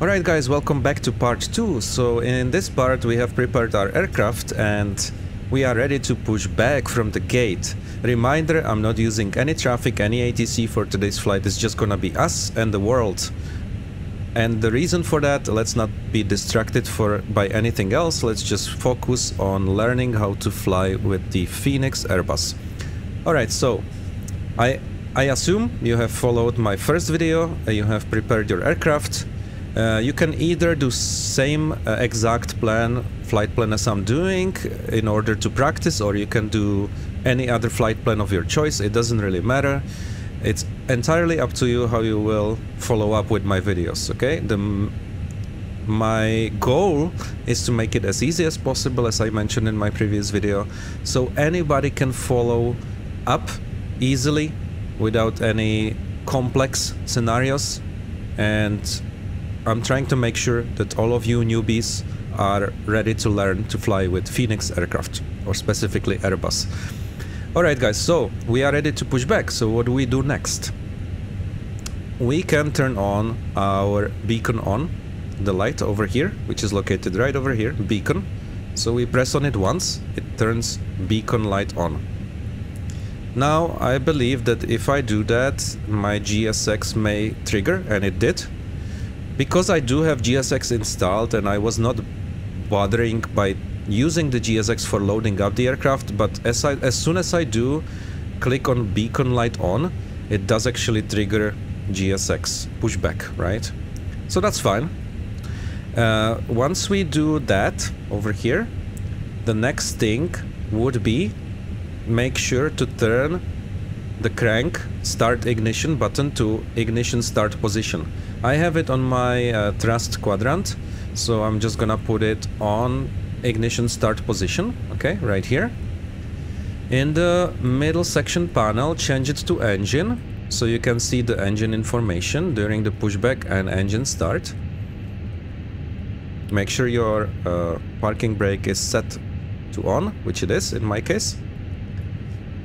Alright guys, welcome back to part 2. So in this part we have prepared our aircraft and we are ready to push back from the gate. Reminder, I'm not using any traffic, any ATC for today's flight, it's just gonna be us and the world. And the reason for that, let's not be distracted for by anything else, let's just focus on learning how to fly with the Fenix Airbus. Alright, so I, I assume you have followed my first video, you have prepared your aircraft, uh, you can either do same uh, exact plan, flight plan as I'm doing in order to practice or you can do any other flight plan of your choice, it doesn't really matter. It's entirely up to you how you will follow up with my videos, okay? The, my goal is to make it as easy as possible as I mentioned in my previous video so anybody can follow up easily without any complex scenarios and I'm trying to make sure that all of you newbies are ready to learn to fly with Fenix aircraft, or specifically Airbus. Alright guys, so we are ready to push back, so what do we do next? We can turn on our beacon on, the light over here, which is located right over here, beacon. So we press on it once, it turns beacon light on. Now I believe that if I do that, my GSX may trigger, and it did, because I do have GSX installed and I was not bothering by using the GSX for loading up the aircraft, but as, I, as soon as I do click on beacon light on, it does actually trigger GSX pushback, right? So that's fine. Uh, once we do that over here, the next thing would be make sure to turn the crank start ignition button to ignition start position. I have it on my uh, thrust quadrant, so I'm just gonna put it on ignition start position, okay, right here. In the middle section panel, change it to engine, so you can see the engine information during the pushback and engine start. Make sure your uh, parking brake is set to on, which it is in my case.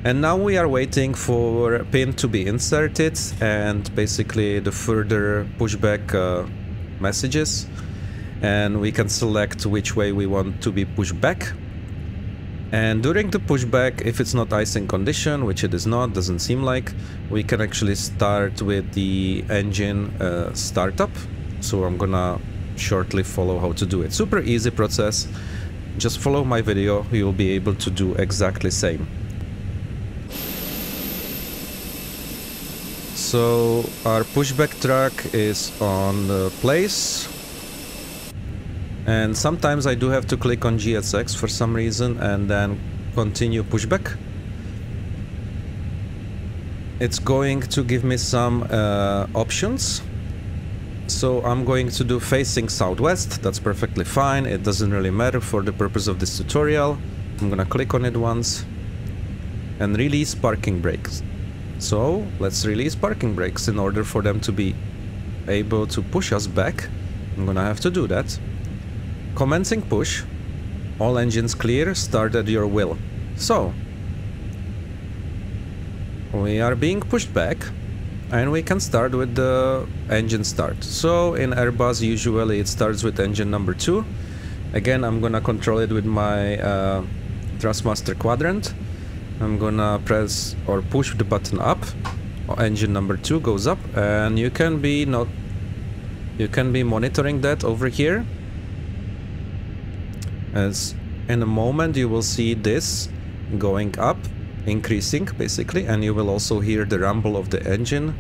And now we are waiting for pin to be inserted and basically the further pushback uh, messages. And we can select which way we want to be pushed back. And during the pushback, if it's not icing condition, which it is not, doesn't seem like, we can actually start with the engine uh, startup. So I'm gonna shortly follow how to do it. Super easy process. Just follow my video, you'll be able to do exactly same. So our pushback track is on the place. And sometimes I do have to click on GSX for some reason and then continue pushback. It's going to give me some uh, options. So I'm going to do facing southwest, that's perfectly fine, it doesn't really matter for the purpose of this tutorial. I'm gonna click on it once and release parking brakes. So let's release parking brakes in order for them to be able to push us back. I'm gonna have to do that. Commencing push. All engines clear, start at your will. So, we are being pushed back and we can start with the engine start. So in Airbus usually it starts with engine number 2. Again I'm gonna control it with my uh, Thrustmaster quadrant. I'm gonna press or push the button up. Oh, engine number two goes up, and you can be not. You can be monitoring that over here. As in a moment you will see this going up, increasing basically, and you will also hear the rumble of the engine.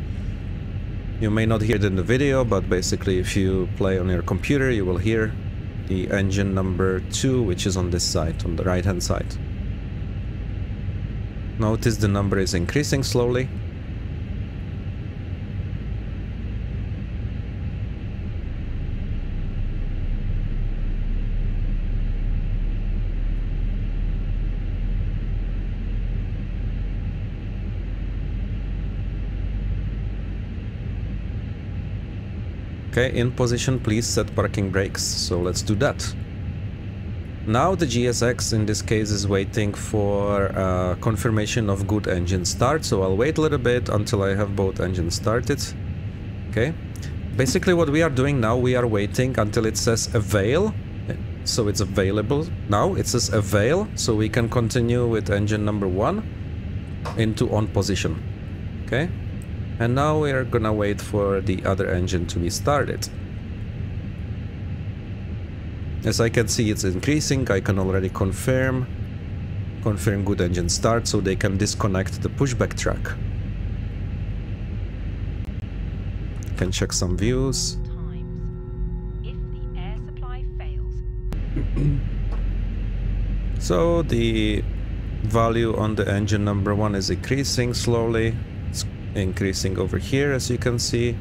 You may not hear it in the video, but basically if you play on your computer you will hear the engine number 2 which is on this side, on the right hand side. Notice the number is increasing slowly. Okay, in position, please set parking brakes. So let's do that. Now the GSX in this case is waiting for uh, confirmation of good engine start, so I'll wait a little bit until I have both engines started. Okay, basically what we are doing now, we are waiting until it says avail. So it's available now. It says avail, so we can continue with engine number one into on position. Okay? And now we are gonna wait for the other engine to be started. As I can see, it's increasing. I can already confirm. Confirm good engine start so they can disconnect the pushback track. Can check some views. so the value on the engine number one is increasing slowly. It's increasing over here as you can see.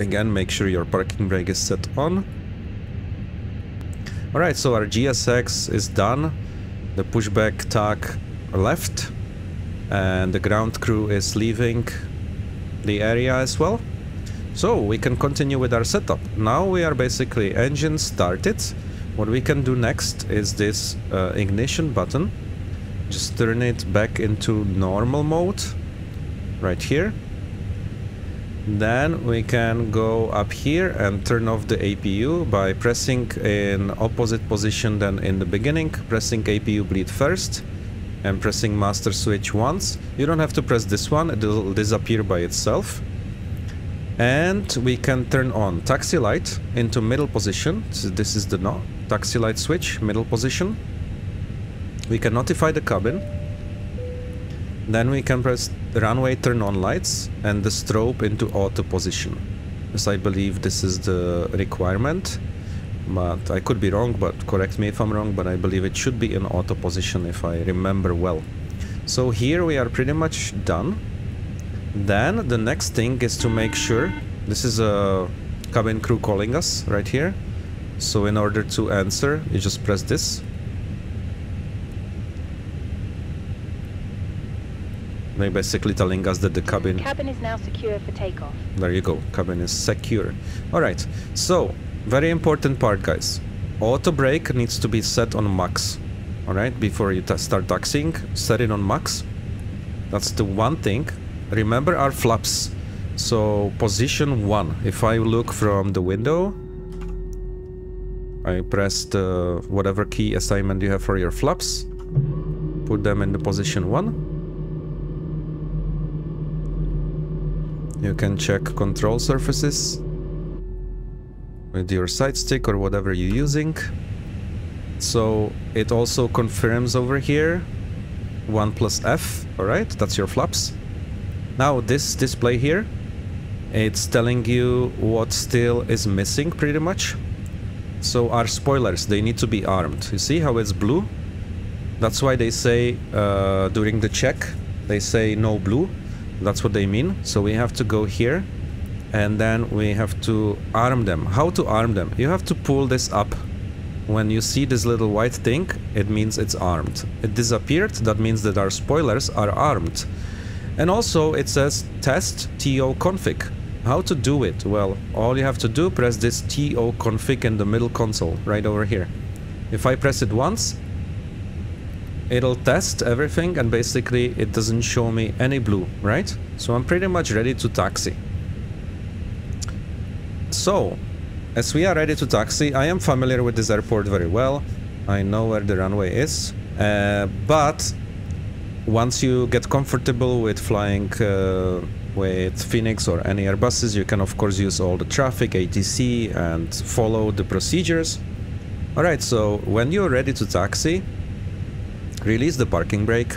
Again, make sure your parking brake is set on. Alright, so our GSX is done. The pushback tach left. And the ground crew is leaving the area as well. So we can continue with our setup. Now we are basically engine started. What we can do next is this uh, ignition button. Just turn it back into normal mode right here. Then we can go up here and turn off the APU by pressing in opposite position than in the beginning, pressing APU bleed first and pressing master switch once. You don't have to press this one, it will disappear by itself. And we can turn on taxi light into middle position. So this is the no taxi light switch, middle position. We can notify the cabin. Then we can press runway turn on lights and the strobe into auto position. As I believe this is the requirement but I could be wrong, but correct me if I'm wrong, but I believe it should be in auto position if I remember well. So here we are pretty much done. Then the next thing is to make sure, this is a cabin crew calling us right here. So in order to answer, you just press this. They're basically telling us that the cabin... Cabin is now secure for takeoff. There you go, cabin is secure. Alright, so very important part, guys. Auto brake needs to be set on max. Alright, before you start taxiing, set it on max. That's the one thing. Remember our flaps. So, position 1. If I look from the window, I press the whatever key assignment you have for your flaps. Put them in the position 1. You can check control surfaces with your side stick or whatever you're using. So it also confirms over here 1 plus F, alright, that's your flaps. Now this display here, it's telling you what still is missing pretty much. So our spoilers, they need to be armed. You see how it's blue? That's why they say uh, during the check, they say no blue. That's what they mean. So we have to go here and then we have to arm them. How to arm them? You have to pull this up. When you see this little white thing, it means it's armed. It disappeared, that means that our spoilers are armed. And also it says test TO config. How to do it? Well, all you have to do, press this TO config in the middle console, right over here. If I press it once, it'll test everything and basically it doesn't show me any blue, right? So I'm pretty much ready to taxi. So, as we are ready to taxi, I am familiar with this airport very well. I know where the runway is. Uh, but once you get comfortable with flying uh, with Fenix or any Airbuses, you can of course use all the traffic, ATC, and follow the procedures. Alright, so when you're ready to taxi, release the parking brake.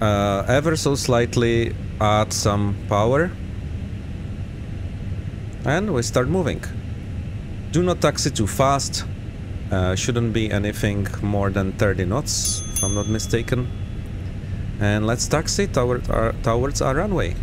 Uh, ever so slightly add some power and we start moving. Do not taxi too fast. Uh, shouldn't be anything more than 30 knots, if I'm not mistaken. And let's taxi our, towards our runway.